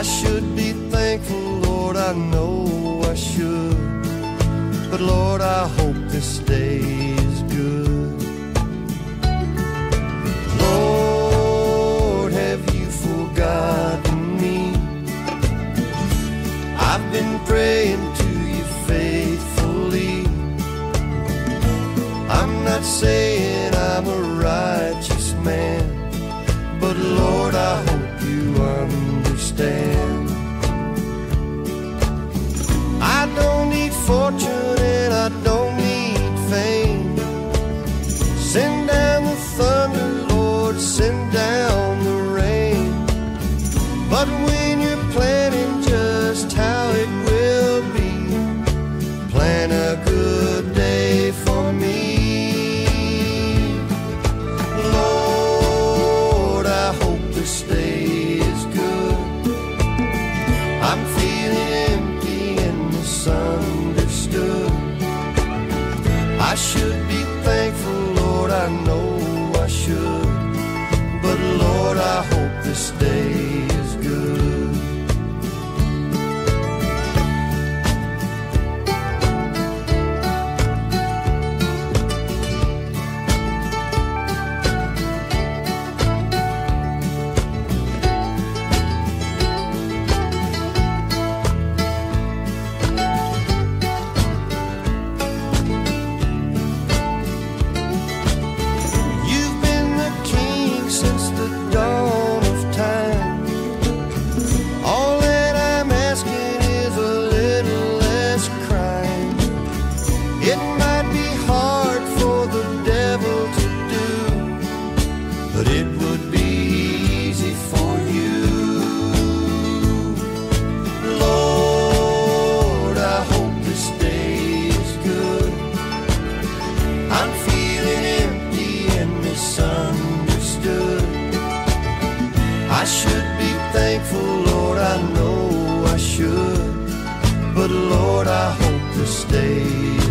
I should be thankful, Lord, I know I should. But Lord, I hope this day is good. But when you're planning just how it will be, plan a good day for me. Lord, I hope this day is good. I'm feeling empty and misunderstood. I should be thankful, Lord, I know I should. But Lord, I hope this day but it would be easy for you. Lord, I hope this day is good. I'm feeling empty and misunderstood. I should be thankful, Lord, I know I should. But Lord, I hope this day